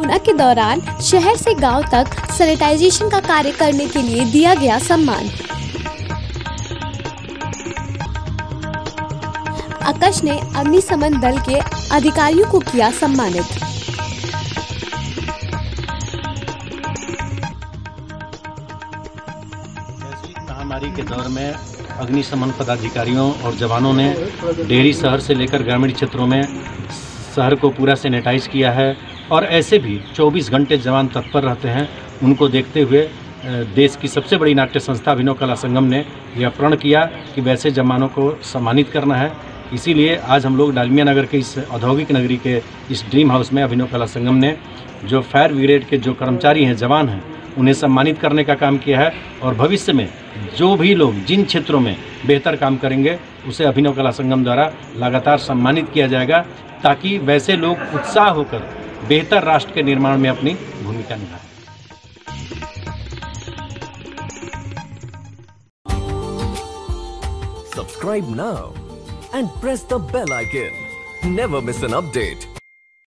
Corona के दौरान शहर से गाँव तक सैनिटाइजेशन का कार्य करने के लिए दिया गया सम्मान। आकाश ने अग्निशमन दल के अधिकारियों को किया सम्मानित। महामारी के दौर में अग्निशमन पदाधिकारियों और जवानों ने डेहरी शहर से लेकर ग्रामीण क्षेत्रों में शहर को पूरा सैनिटाइज किया है। और ऐसे भी 24 घंटे जवान तत्पर रहते हैं। उनको देखते हुए देश की सबसे बड़ी नाट्य संस्था अभिनव कला संगम ने यह प्रण किया कि वैसे जवानों को सम्मानित करना है। इसीलिए आज हम लोग डालमिया नगर के इस औद्योगिक नगरी के इस ड्रीम हाउस में अभिनव कला संगम ने जो फायर ब्रिगेड के जो कर्मचारी हैं, जवान हैं, उन्हें सम्मानित करने का काम किया है और भविष्य में जो भी लोग जिन क्षेत्रों में बेहतर काम करेंगे, उसे अभिनव कला संगम द्वारा लगातार सम्मानित किया जाएगा ताकि वैसे लोग उत्साह होकर बेहतर राष्ट्र के निर्माण में अपनी भूमिका निभाए। सब्सक्राइब ना and press the bell icon never miss an update